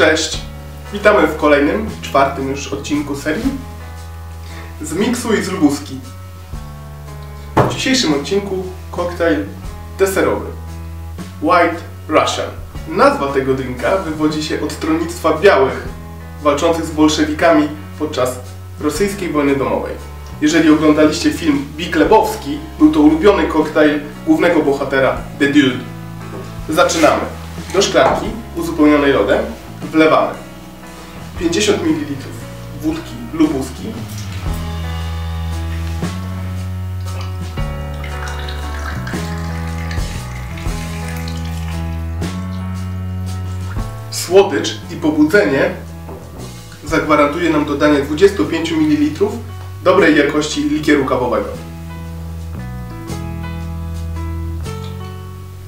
Cześć! Witamy w kolejnym, czwartym już odcinku serii z miksu i z lubuski. W dzisiejszym odcinku koktajl deserowy White Russian. Nazwa tego drinka wywodzi się od stronnictwa białych walczących z bolszewikami podczas rosyjskiej wojny domowej. Jeżeli oglądaliście film Big Lebowski, był to ulubiony koktajl głównego bohatera The Dude. Zaczynamy. Do szklanki uzupełnionej lodem wlewamy 50 ml wódki lubuski, słodycz i pobudzenie zagwarantuje nam dodanie 25 ml dobrej jakości likieru kawowego.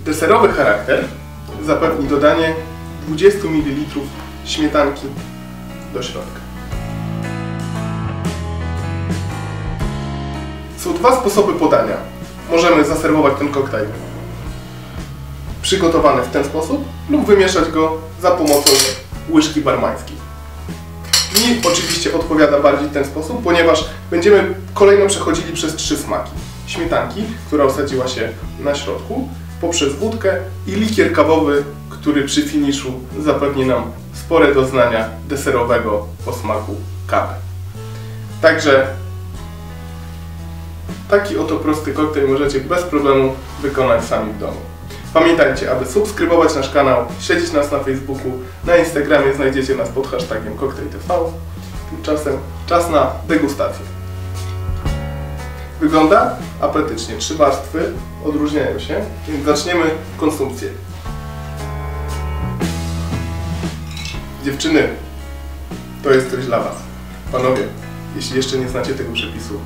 Deserowy charakter zapewni dodanie 20 ml śmietanki do środka. Są dwa sposoby podania. Możemy zaserwować ten koktajl przygotowany w ten sposób lub wymieszać go za pomocą łyżki barmańskiej. Mi oczywiście odpowiada bardziej ten sposób, ponieważ będziemy kolejno przechodzili przez trzy smaki. Śmietanki, która osadziła się na środku, poprzez wódkę i likier kawowy, który przy finiszu zapewni nam spore doznania deserowego posmaku kawy. Także taki oto prosty koktajl możecie bez problemu wykonać sami w domu. Pamiętajcie, aby subskrybować nasz kanał, śledzić nas na Facebooku, na Instagramie znajdziecie nas pod hashtagiem CocktailTV. Tymczasem czas na degustację. Wygląda apetycznie. Trzy warstwy odróżniają się, więc zaczniemy konsumpcję. Dziewczyny, to jest coś dla Was. Panowie, jeśli jeszcze nie znacie tego przepisu,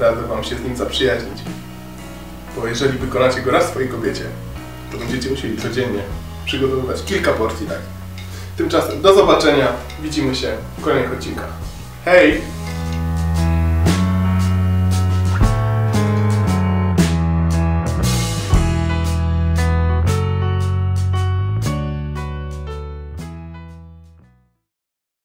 radzę Wam się z nim zaprzyjaźnić. Bo jeżeli wykonacie go raz swojej kobiecie, to będziecie musieli codziennie przygotowywać kilka porcji tak. Tymczasem do zobaczenia, widzimy się w kolejnych odcinkach. Hej!